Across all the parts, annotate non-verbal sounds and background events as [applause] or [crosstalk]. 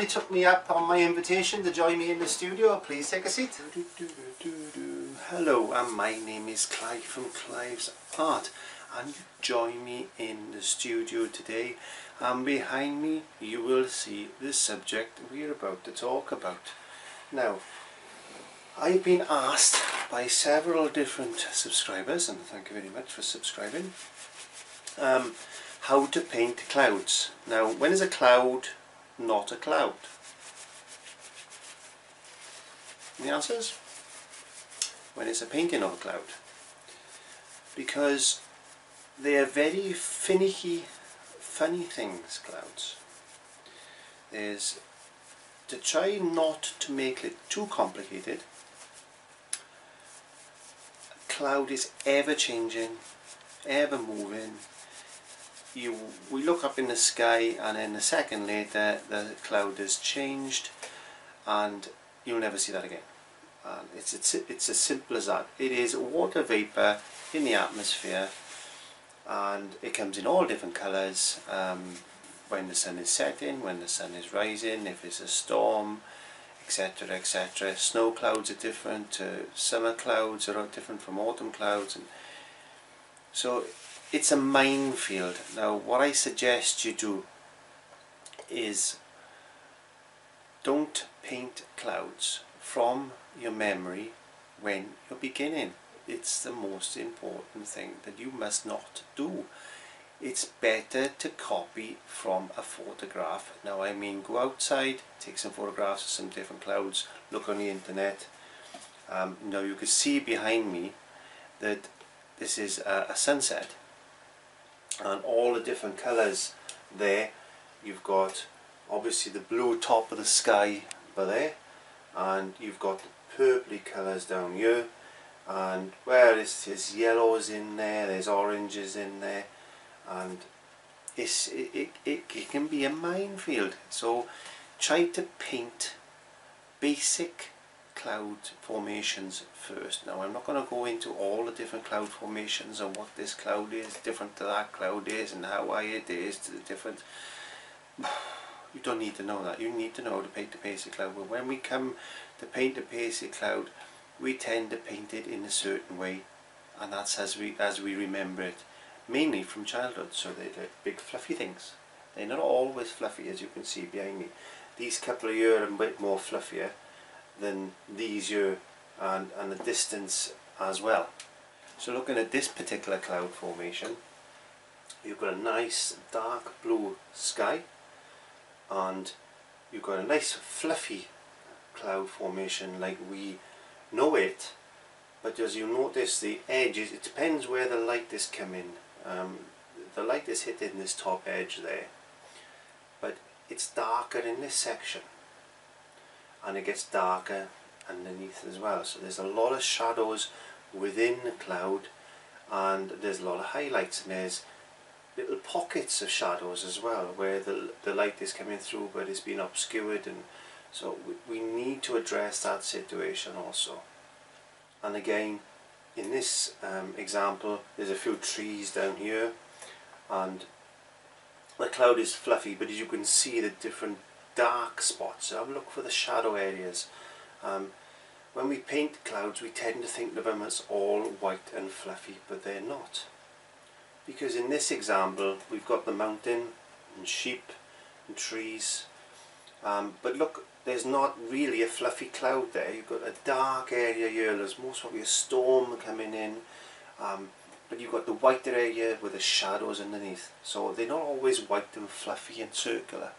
He took me up on my invitation to join me in the studio. Please take a seat. Hello, and my name is Clive from Clive's Art, and you join me in the studio today. And behind me, you will see the subject we're about to talk about. Now, I've been asked by several different subscribers, and thank you very much for subscribing, um, how to paint clouds. Now, when is a cloud not a cloud? And the answer is when it's a painting of a cloud. Because they are very finicky, funny things, clouds. There's to try not to make it too complicated. A cloud is ever changing, ever moving, you we look up in the sky and then a second later the cloud has changed and you'll never see that again. And it's, it's, it's as simple as that. It is water vapor in the atmosphere and it comes in all different colors um, when the sun is setting when the sun is rising if it's a storm etc etc snow clouds are different uh, summer clouds are different from autumn clouds and so it's a minefield. Now what I suggest you do is don't paint clouds from your memory when you're beginning. It's the most important thing that you must not do. It's better to copy from a photograph. Now I mean go outside, take some photographs of some different clouds, look on the internet. Um, now you can see behind me that this is a, a sunset and all the different colours there. You've got obviously the blue top of the sky by there and you've got the purpley colours down here and where there's, there's yellows in there there's oranges in there and it's, it, it, it, it can be a minefield. So try to paint basic cloud formations first. Now I'm not going to go into all the different cloud formations and what this cloud is different to that cloud is and how high it is to the different [sighs] you don't need to know that. You need to know to paint the basic cloud. But when we come to paint the basic cloud we tend to paint it in a certain way and that's as we as we remember it mainly from childhood. So they're big fluffy things. They're not always fluffy as you can see behind me. These couple of years are a bit more fluffier than these here and, and the distance as well. So looking at this particular cloud formation, you've got a nice dark blue sky and you've got a nice fluffy cloud formation like we know it but as you notice the edges, it depends where the light is coming. Um, the light is hitting this top edge there but it's darker in this section and it gets darker underneath as well. So there's a lot of shadows within the cloud and there's a lot of highlights and there's little pockets of shadows as well where the, the light is coming through but it's been obscured and so we, we need to address that situation also. And again in this um, example there's a few trees down here and the cloud is fluffy but as you can see the different dark spots. So I look for the shadow areas. Um, when we paint clouds we tend to think of them as all white and fluffy but they're not. Because in this example we've got the mountain and sheep and trees um, but look there's not really a fluffy cloud there. You've got a dark area here, there's most probably a storm coming in um, but you've got the whiter area with the shadows underneath. So they're not always white and fluffy and circular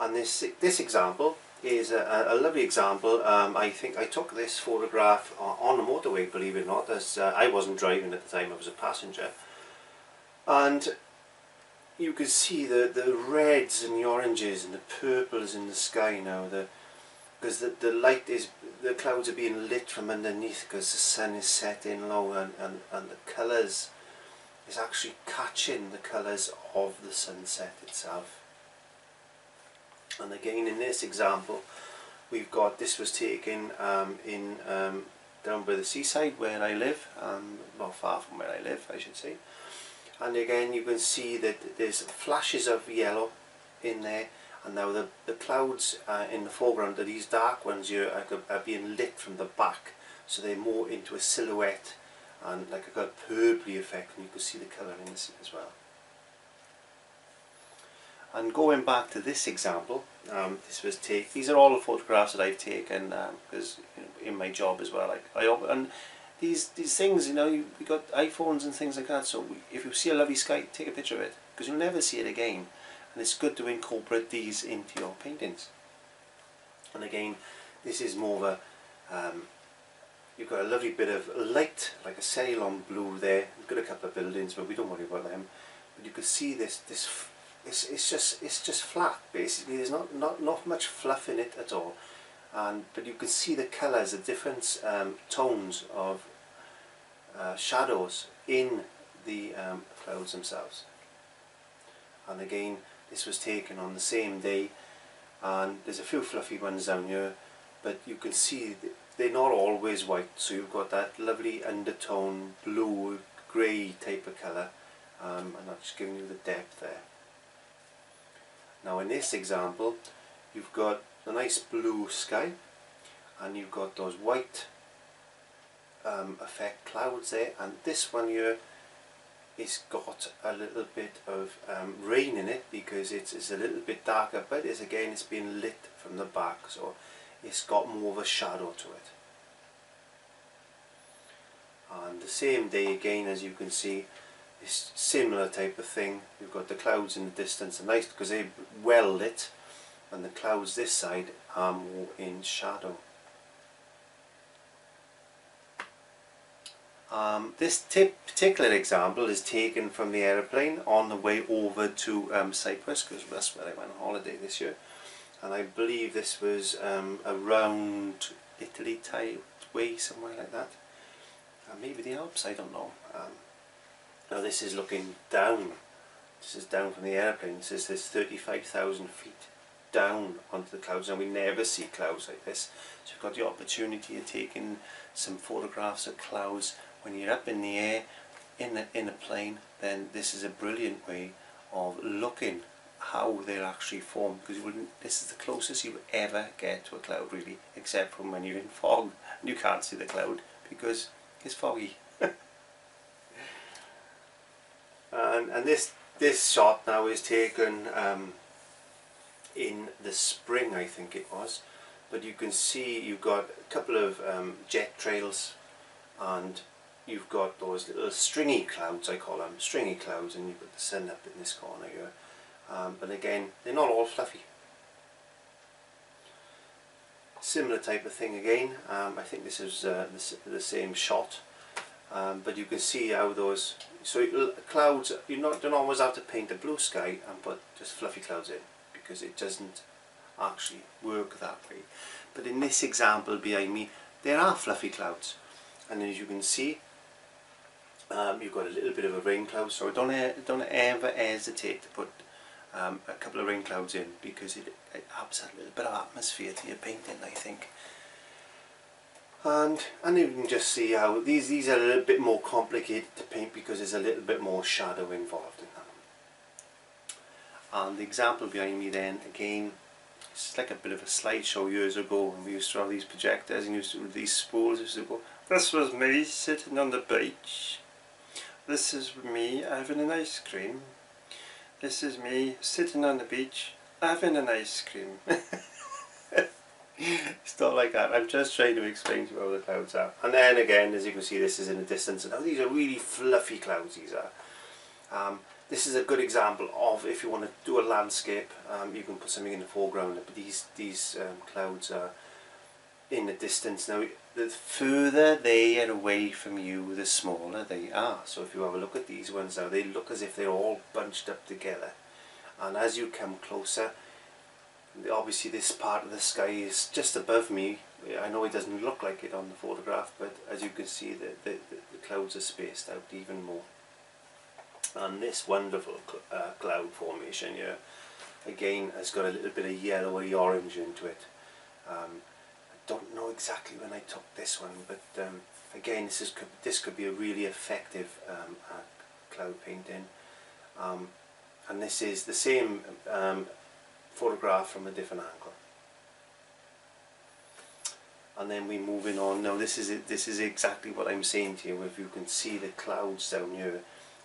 and this this example is a, a lovely example. Um, I think I took this photograph on the motorway believe it or not as uh, I wasn't driving at the time I was a passenger. And you can see the the reds and the oranges and the purples in the sky now the because the, the light is the clouds are being lit from underneath because the sun is setting low and, and, and the colours is actually catching the colours of the sunset itself and again in this example we've got this was taken um, in um, down by the seaside where I live um, not far from where I live I should say. And again you can see that there's flashes of yellow in there. And now the, the clouds uh, in the foreground, these dark ones here are, are being lit from the back. So they're more into a silhouette and like a good purpley effect. And you can see the colour in this as well. And going back to this example, um, this was take. These are all the photographs that I've taken because um, in my job as well. Like I and these these things, you know, you, we got iPhones and things like that. So we, if you see a lovely sky, take a picture of it because you'll never see it again. And it's good to incorporate these into your paintings. And again, this is more of a um, you've got a lovely bit of light, like a Ceylon blue there. We've got a couple of buildings, but we don't worry about them. But you can see this this it's, it's just it's just flat basically. There's not, not not much fluff in it at all. And but you can see the colors the different um, tones of uh, shadows in the um, clouds themselves. And again this was taken on the same day and there's a few fluffy ones down here but you can see they're not always white. So you've got that lovely undertone blue grey type of colour um, and that's giving you the depth there now in this example you've got a nice blue sky and you've got those white um, effect clouds there and this one here it's got a little bit of um, rain in it because it's, it's a little bit darker but it's again it's been lit from the back so it's got more of a shadow to it. And the same day again as you can see similar type of thing. You've got the clouds in the distance, and nice because they're well lit, and the clouds this side are more in shadow. Um, this particular example is taken from the aeroplane on the way over to um, Cyprus because that's where I went on holiday this year and I believe this was um, around Italy type way somewhere like that uh, maybe the Alps I don't know um, now this is looking down. This is down from the airplane. This is this 35,000 feet down onto the clouds and we never see clouds like this. So you've got the opportunity of taking some photographs of clouds when you're up in the air in a, in a plane then this is a brilliant way of looking how they're actually formed because this is the closest you ever get to a cloud really except from when you're in fog and you can't see the cloud because it's foggy. And, this this shot now is taken um, in the spring I think it was. But you can see you've got a couple of um, jet trails and you've got those little stringy clouds I call them stringy clouds and you've got the sun up in this corner here. Um, but again they're not all fluffy. Similar type of thing again. Um, I think this is uh, the, the same shot um, but you can see how those so clouds you not don't always have to paint a blue sky and put just fluffy clouds in because it doesn't actually work that way. But in this example behind me there are fluffy clouds. And as you can see um, you've got a little bit of a rain cloud so don't, don't ever hesitate to put um, a couple of rain clouds in because it, it adds a little bit of atmosphere to your painting I think and and you can just see how these these are a little bit more complicated to paint because there's a little bit more shadow involved in them and the example behind me then again it's like a bit of a slideshow years ago when we used to have these projectors and used to these spools used to go this was me sitting on the beach. This is me having an ice cream. This is me sitting on the beach having an ice cream [laughs] it's not like that. I'm just trying to explain to you how the clouds are. And then again, as you can see, this is in the distance. Now these are really fluffy clouds, these are. Um, this is a good example of if you want to do a landscape, um, you can put something in the foreground. But these, these um, clouds are in the distance. Now, the further they are away from you, the smaller they are. So if you have a look at these ones now, they look as if they're all bunched up together. And as you come closer, obviously this part of the sky is just above me. I know it doesn't look like it on the photograph but as you can see the, the, the clouds are spaced out even more. And this wonderful cl uh, cloud formation here again has got a little bit of yellowy orange into it. Um, I don't know exactly when I took this one but um, again this is this could be a really effective um, uh, cloud painting. Um, and this is the same photographed from a different angle. And then we're moving on. Now this is it, this is exactly what I'm saying to you. If you can see the clouds down here,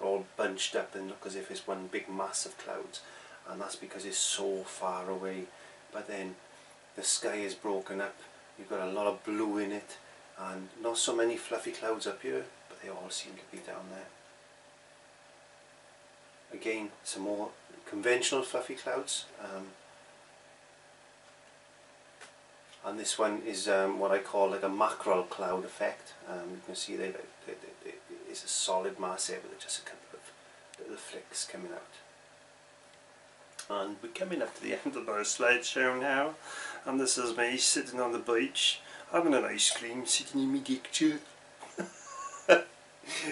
all bunched up and look as if it's one big mass of clouds. And that's because it's so far away. But then the sky is broken up. You've got a lot of blue in it, and not so many fluffy clouds up here, but they all seem to be down there. Again, some more conventional fluffy clouds. Um, and this one is um, what I call like a mackerel cloud effect. Um, you can see it's a solid mass here with just a couple of little flicks coming out. And we're coming up to the end of our slideshow now, and this is me sitting on the beach having an ice cream, sitting in my chair. [laughs]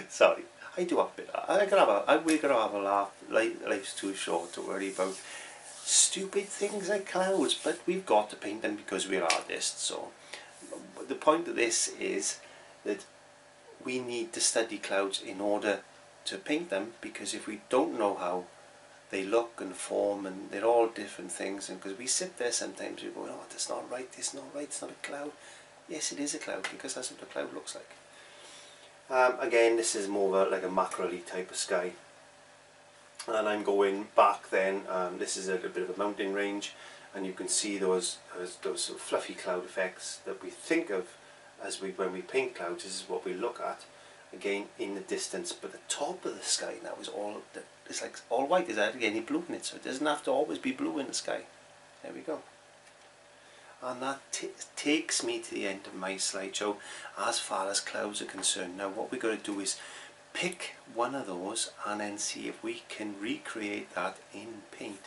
Sorry. I do a bit. I gotta have a. I, we gotta have a laugh. Life, life's too short to worry about stupid things like clouds. But we've got to paint them because we're artists. So the point of this is that we need to study clouds in order to paint them. Because if we don't know how they look and form, and they're all different things, and because we sit there sometimes, we go, "Oh, that's not right. It's not right. It's not a cloud." Yes, it is a cloud because that's what a cloud looks like. Um, again, this is more of a, like a mackerel type of sky. And I'm going back then, um, this is a bit of a mountain range, and you can see those, those, those sort of fluffy cloud effects that we think of as we when we paint clouds, this is what we look at. Again in the distance but the top of the sky now is all it's like all white is that any blue in it so it doesn't have to always be blue in the sky. There we go and that takes me to the end of my slideshow as far as clouds are concerned. Now what we're going to do is pick one of those and then see if we can recreate that in paint.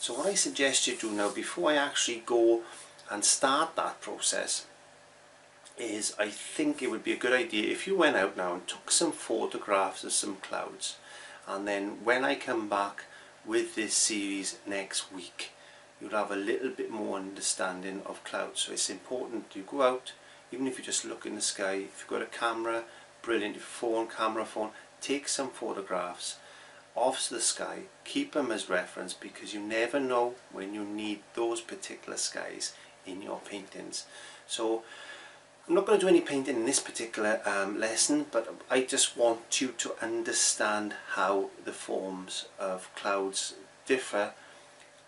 So what I suggest you do now before I actually go and start that process is I think it would be a good idea if you went out now and took some photographs of some clouds and then when I come back with this series next week you'll have a little bit more understanding of clouds. So it's important to go out, even if you just look in the sky, if you've got a camera, brilliant, if phone, camera, phone, take some photographs of the sky, keep them as reference because you never know when you need those particular skies in your paintings. So I'm not going to do any painting in this particular um, lesson but I just want you to understand how the forms of clouds differ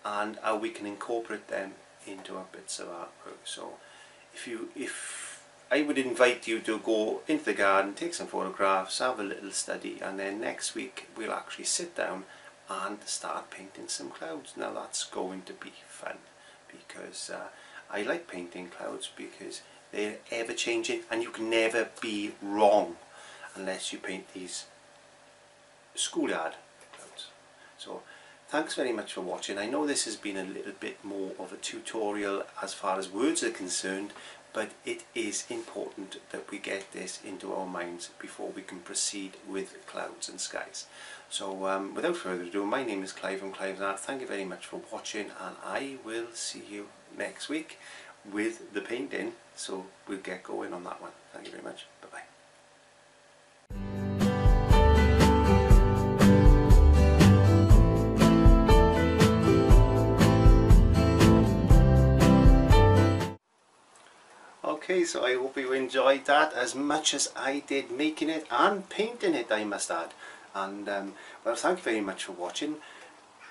and how we can incorporate them into our bits of artwork. So if you if I would invite you to go into the garden, take some photographs, have a little study and then next week we'll actually sit down and start painting some clouds. Now that's going to be fun because uh, I like painting clouds because they're ever changing and you can never be wrong unless you paint these schoolyard clouds. So Thanks very much for watching. I know this has been a little bit more of a tutorial as far as words are concerned, but it is important that we get this into our minds before we can proceed with clouds and skies. So um, without further ado, my name is Clive from Clive's Art. Thank you very much for watching and I will see you next week with the painting. So we'll get going on that one. Thank you very much. Bye-bye. Okay, so I hope you enjoyed that as much as I did making it and painting it, I must add. And, um, well, thank you very much for watching.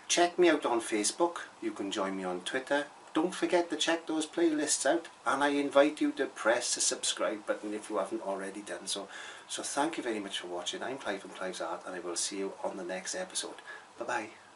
Check me out on Facebook. You can join me on Twitter. Don't forget to check those playlists out. And I invite you to press the subscribe button if you haven't already done so. So thank you very much for watching. I'm Clive from Clive's Art and I will see you on the next episode. Bye-bye.